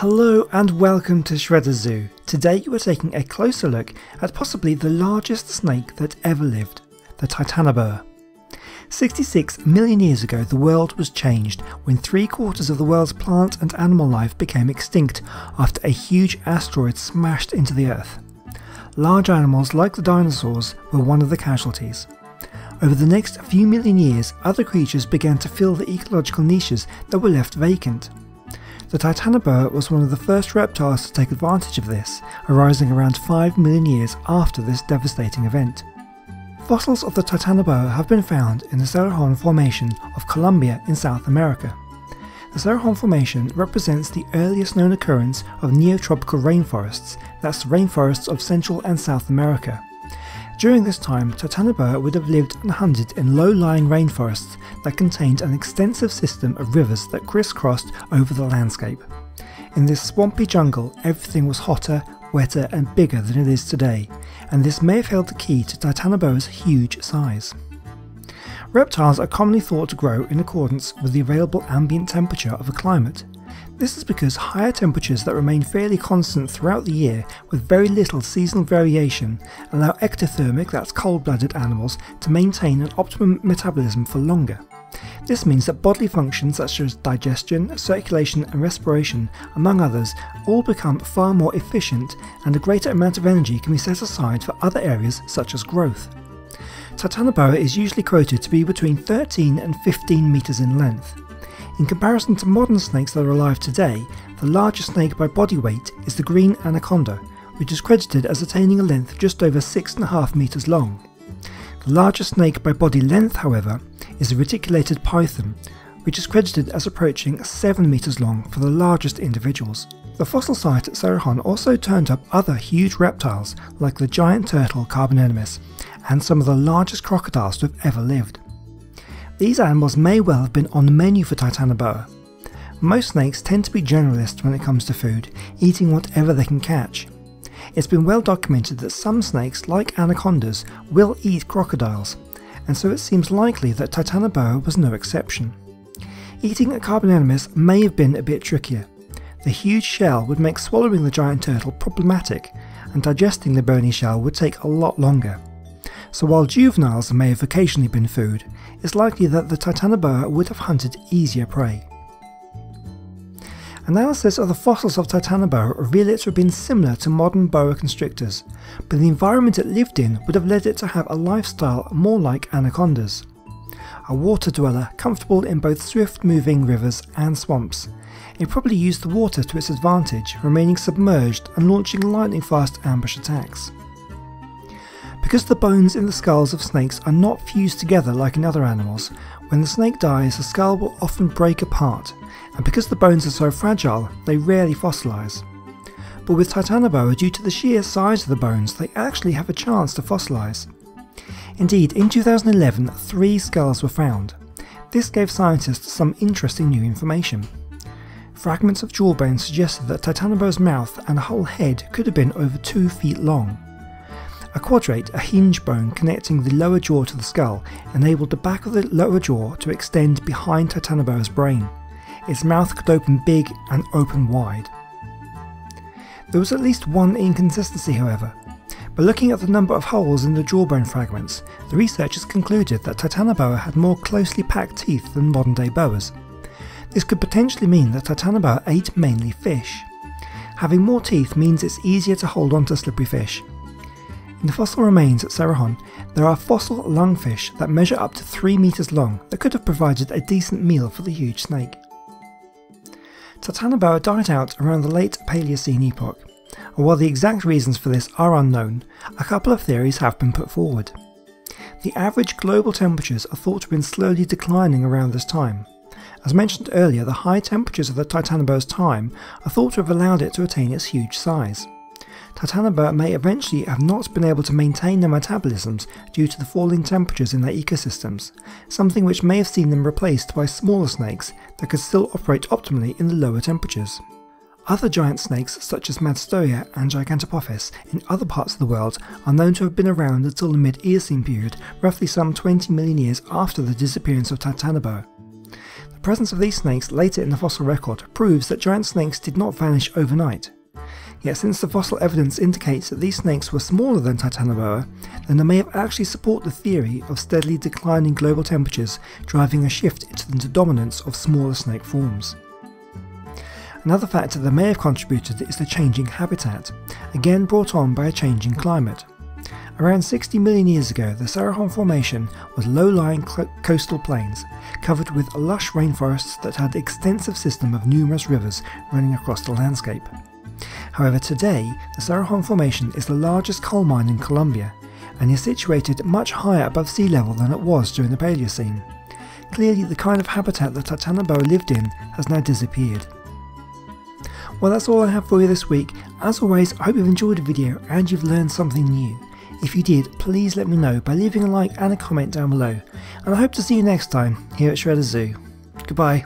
Hello and welcome to Shredder Zoo. Today are taking a closer look at possibly the largest snake that ever lived, the Titanoboa. 66 million years ago the world was changed when three quarters of the world's plant and animal life became extinct after a huge asteroid smashed into the Earth. Large animals like the dinosaurs were one of the casualties. Over the next few million years, other creatures began to fill the ecological niches that were left vacant. The Titanoboa was one of the first reptiles to take advantage of this, arising around 5 million years after this devastating event. Fossils of the Titanoboa have been found in the Cerrejón Formation of Colombia in South America. The Cerrejón Formation represents the earliest known occurrence of neotropical rainforests, that's rainforests of Central and South America. During this time, Titanoboa would have lived and hunted in low-lying rainforests that contained an extensive system of rivers that crisscrossed over the landscape. In this swampy jungle, everything was hotter, wetter and bigger than it is today, and this may have held the key to Titanoboa's huge size. Reptiles are commonly thought to grow in accordance with the available ambient temperature of a climate. This is because higher temperatures that remain fairly constant throughout the year with very little seasonal variation allow ectothermic, that's cold-blooded animals, to maintain an optimum metabolism for longer. This means that bodily functions such as digestion, circulation and respiration, among others, all become far more efficient and a greater amount of energy can be set aside for other areas such as growth. Titanoboa is usually quoted to be between 13 and 15 metres in length. In comparison to modern snakes that are alive today, the largest snake by body weight is the green anaconda, which is credited as attaining a length just over 6.5 metres long. The largest snake by body length, however, is a reticulated python, which is credited as approaching 7 metres long for the largest individuals. The fossil site at Cerrejón also turned up other huge reptiles like the giant turtle Carbonemys and some of the largest crocodiles to have ever lived. These animals may well have been on the menu for Titanoboa. Most snakes tend to be generalists when it comes to food, eating whatever they can catch. It's been well documented that some snakes, like anacondas, will eat crocodiles, and so it seems likely that Titanoboa was no exception. Eating a Carbonemys may have been a bit trickier. The huge shell would make swallowing the giant turtle problematic, and digesting the bony shell would take a lot longer so while juveniles may have occasionally been food, it's likely that the Titanoboa would have hunted easier prey. Analysis of the fossils of Titanoboa reveal it to have been similar to modern boa constrictors, but the environment it lived in would have led it to have a lifestyle more like anacondas. A water dweller comfortable in both swift moving rivers and swamps, it probably used the water to its advantage, remaining submerged and launching lightning fast ambush attacks. Because the bones in the skulls of snakes are not fused together like in other animals, when the snake dies the skull will often break apart, and because the bones are so fragile, they rarely fossilise. But with Titanoboa, due to the sheer size of the bones, they actually have a chance to fossilise. Indeed, in 2011, three skulls were found. This gave scientists some interesting new information. Fragments of jawbone suggested that Titanoboa's mouth and whole head could have been over 2 feet long. A quadrate, a hinge bone connecting the lower jaw to the skull, enabled the back of the lower jaw to extend behind Titanoboa's brain. Its mouth could open big and open wide. There was at least one inconsistency, however. By looking at the number of holes in the jawbone fragments, the researchers concluded that Titanoboa had more closely packed teeth than modern day boas. This could potentially mean that Titanoboa ate mainly fish. Having more teeth means it's easier to hold onto slippery fish, in the fossil remains at Cerrejón, there are fossil lungfish that measure up to 3 metres long that could have provided a decent meal for the huge snake. Titanoboa died out around the late Paleocene epoch, and while the exact reasons for this are unknown, a couple of theories have been put forward. The average global temperatures are thought to have been slowly declining around this time. As mentioned earlier, the high temperatures of the Titanoboa's time are thought to have allowed it to attain its huge size. Titanoboa may eventually have not been able to maintain their metabolisms due to the falling temperatures in their ecosystems, something which may have seen them replaced by smaller snakes that could still operate optimally in the lower temperatures. Other giant snakes such as Madtsoia and Gigantopophis in other parts of the world are known to have been around until the mid-Eocene period, roughly some 20 million years after the disappearance of Titanoboa. The presence of these snakes later in the fossil record proves that giant snakes did not vanish overnight. Yet since the fossil evidence indicates that these snakes were smaller than Titanoboa, then they may have actually support the theory of steadily declining global temperatures driving a shift into the dominance of smaller snake forms. Another factor that may have contributed is the changing habitat, again brought on by a changing climate. Around 60 million years ago, the Cerrejón Formation was low-lying coastal plains, covered with lush rainforests that had extensive system of numerous rivers running across the landscape. However, today, the Cerrejón Formation is the largest coal mine in Colombia and is situated much higher above sea level than it was during the Paleocene. Clearly, the kind of habitat that Titanoboa lived in has now disappeared. Well, that's all I have for you this week. As always, I hope you've enjoyed the video and you've learned something new. If you did, please let me know by leaving a like and a comment down below. And I hope to see you next time here at Shredder Zoo. Goodbye.